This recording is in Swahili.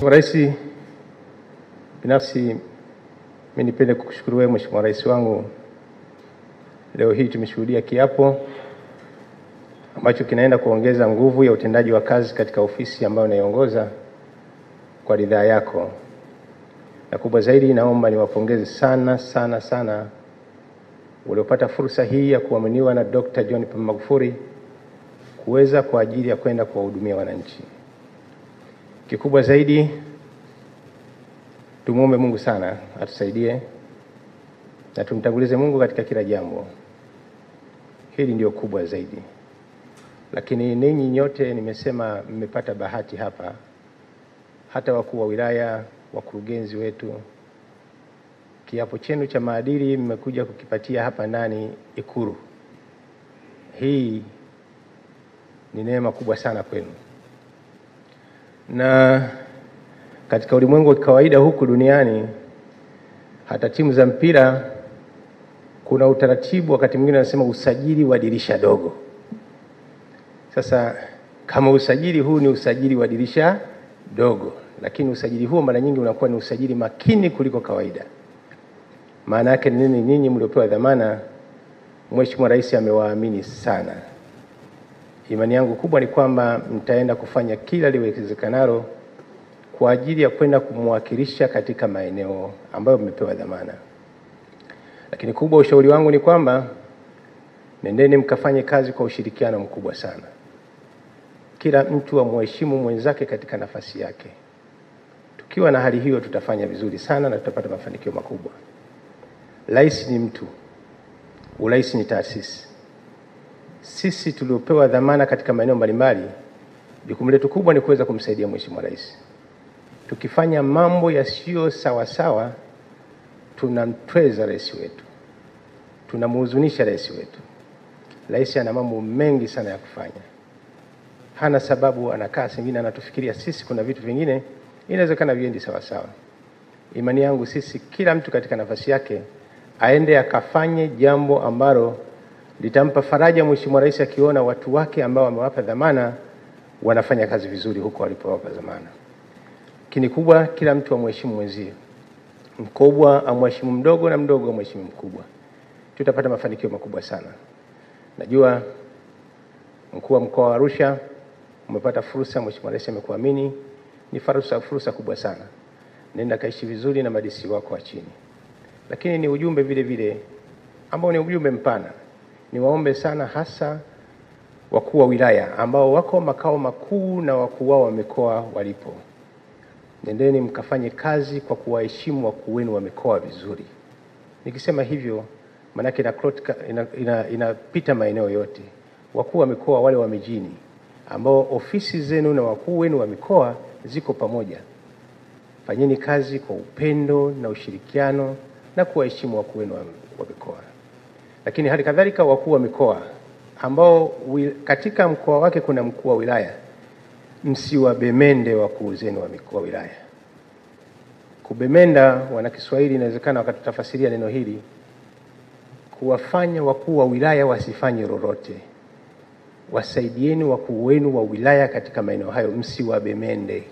Mheshimiwa Rais, binafsi mimi nipende kukushukuru wewe Mheshimiwa Rais wangu. Leo hii tumeshuhudia kiapo ambacho kinaenda kuongeza nguvu ya utendaji wa kazi katika ofisi ambayo naiongoza kwa ridhaa yako, na kubwa zaidi, naomba niwapongeze sana sana sana waliopata fursa hii ya kuaminiwa na Dr. John Pombe Magufuli kuweza kwa ajili ya kwenda kuwahudumia wananchi. Kikubwa zaidi, tumwombe Mungu sana atusaidie na tumtangulize Mungu katika kila jambo. Hili ndio kubwa zaidi. Lakini ninyi nyote nimesema mmepata bahati hapa, hata wakuu wa wilaya, wakurugenzi wetu, kiapo chenu cha maadili mmekuja kukipatia hapa ndani Ikulu. Hii ni neema kubwa sana kwenu, na katika ulimwengu wa kawaida huku duniani, hata timu za mpira kuna utaratibu, wakati mwingine anasema usajili wa dirisha dogo. Sasa kama usajili huu ni usajili wa dirisha dogo, lakini usajili huo mara nyingi unakuwa ni usajili makini kuliko kawaida. Maana yake ni nini? Nyinyi mliopewa dhamana, Mheshimiwa Rais amewaamini sana. Imani yangu kubwa ni kwamba mtaenda kufanya kila liwezekanalo kwa ajili ya kwenda kumwakilisha katika maeneo ambayo mmepewa dhamana. Lakini kubwa, ushauri wangu ni kwamba nendeni mkafanye kazi kwa ushirikiano mkubwa sana. Kila mtu amheshimu mwenzake katika nafasi yake. Tukiwa na hali hiyo, tutafanya vizuri sana na tutapata mafanikio makubwa. Rais ni mtu, urais ni taasisi. Sisi tuliopewa dhamana katika maeneo mbalimbali, jukumu letu kubwa ni kuweza kumsaidia Mheshimiwa Rais. Tukifanya mambo yasiyo sawasawa, sawa, tunamtweza rais wetu, tunamhuzunisha rais wetu. Rais ana mambo mengi sana ya kufanya, hana sababu anakaa singine anatufikiria sisi, kuna vitu vingine inawezekana viendi sawasawa. sawa. Imani yangu sisi, kila mtu katika nafasi yake aende akafanye jambo ambalo litampa faraja Mheshimiwa Rais akiona watu wake ambao wamewapa dhamana wanafanya kazi vizuri huko walipowapa dhamana. Lakini kubwa, kila mtu amheshimu mwenzie, mkubwa amheshimu mdogo na mdogo amheshimu mkubwa. Tutapata mafanikio makubwa sana. Najua mkuu wa mkoa wa Arusha umepata fursa, Mheshimiwa Rais amekuamini, ni fursa, fursa kubwa sana. Nenda kaishi vizuri na madisi wako wa chini, lakini ni ujumbe vile vile ambao ni ujumbe mpana. Niwaombe sana hasa wakuu wa wilaya ambao wako makao makuu na wakuu wao wa mikoa walipo, nendeni mkafanye kazi kwa kuwaheshimu wakuu wenu wa mikoa vizuri. Nikisema hivyo maanake inapita ina, ina, ina maeneo yote. Wakuu wa mikoa wale wa mijini ambao ofisi zenu na wakuu wenu wa mikoa ziko pamoja, fanyeni kazi kwa upendo na ushirikiano na kuwaheshimu wakuu wenu wa, wa mikoa. Lakini hali kadhalika wakuu wa mikoa ambao katika mkoa wake kuna mkuu wa wilaya, msiwabemende wakuu zenu wa mikoa wilaya. Kubemenda, wana Kiswahili inawezekana wakatutafasiria neno hili kuwafanya wakuu wa wilaya wasifanye lolote. Wasaidieni wakuu wenu wa wilaya katika maeneo hayo, msiwabemende.